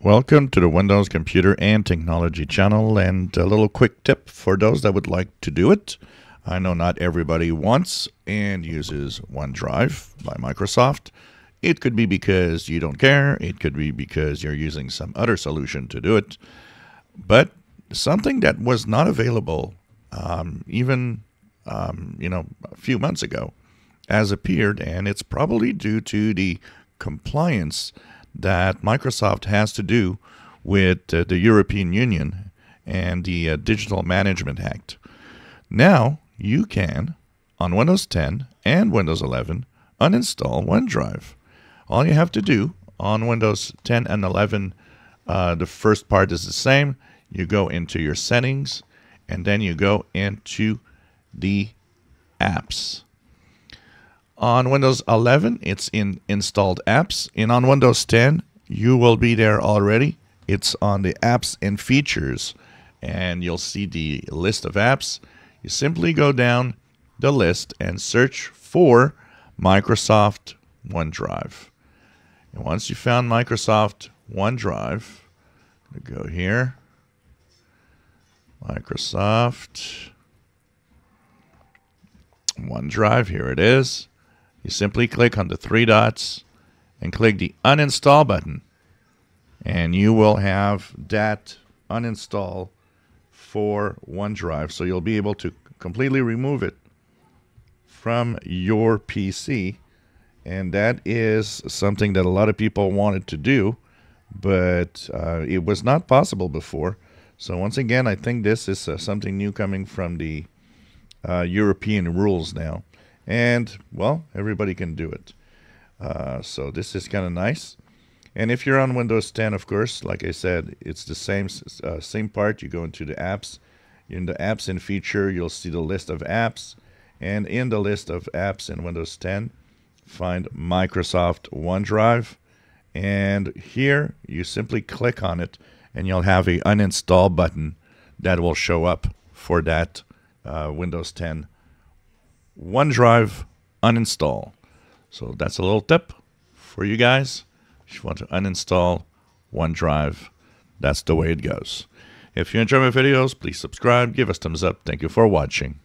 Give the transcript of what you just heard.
Welcome to the Windows Computer and Technology channel, and a little quick tip for those that would like to do it. I know not everybody wants and uses OneDrive by Microsoft. It could be because you don't care, it could be because you're using some other solution to do it. But something that was not available um, even um, you know a few months ago has appeared, and it's probably due to the compliance that Microsoft has to do with uh, the European Union and the uh, Digital Management Act. Now you can, on Windows 10 and Windows 11, uninstall OneDrive. All you have to do on Windows 10 and 11, uh, the first part is the same. You go into your settings and then you go into the apps. On Windows 11, it's in installed apps. And on Windows 10, you will be there already. It's on the apps and features. And you'll see the list of apps. You simply go down the list and search for Microsoft OneDrive. And once you found Microsoft OneDrive, go here. Microsoft OneDrive, here it is. You simply click on the three dots and click the uninstall button and you will have that uninstall for OneDrive. So you'll be able to completely remove it from your PC. And that is something that a lot of people wanted to do, but uh, it was not possible before. So once again, I think this is uh, something new coming from the uh, European rules now and well, everybody can do it. Uh, so this is kind of nice. And if you're on Windows 10, of course, like I said, it's the same uh, same part. You go into the apps. In the apps and feature, you'll see the list of apps. And in the list of apps in Windows 10, find Microsoft OneDrive. And here, you simply click on it, and you'll have a uninstall button that will show up for that uh, Windows 10 OneDrive uninstall. So that's a little tip for you guys. If you want to uninstall OneDrive, that's the way it goes. If you enjoy my videos, please subscribe, give us thumbs up. Thank you for watching.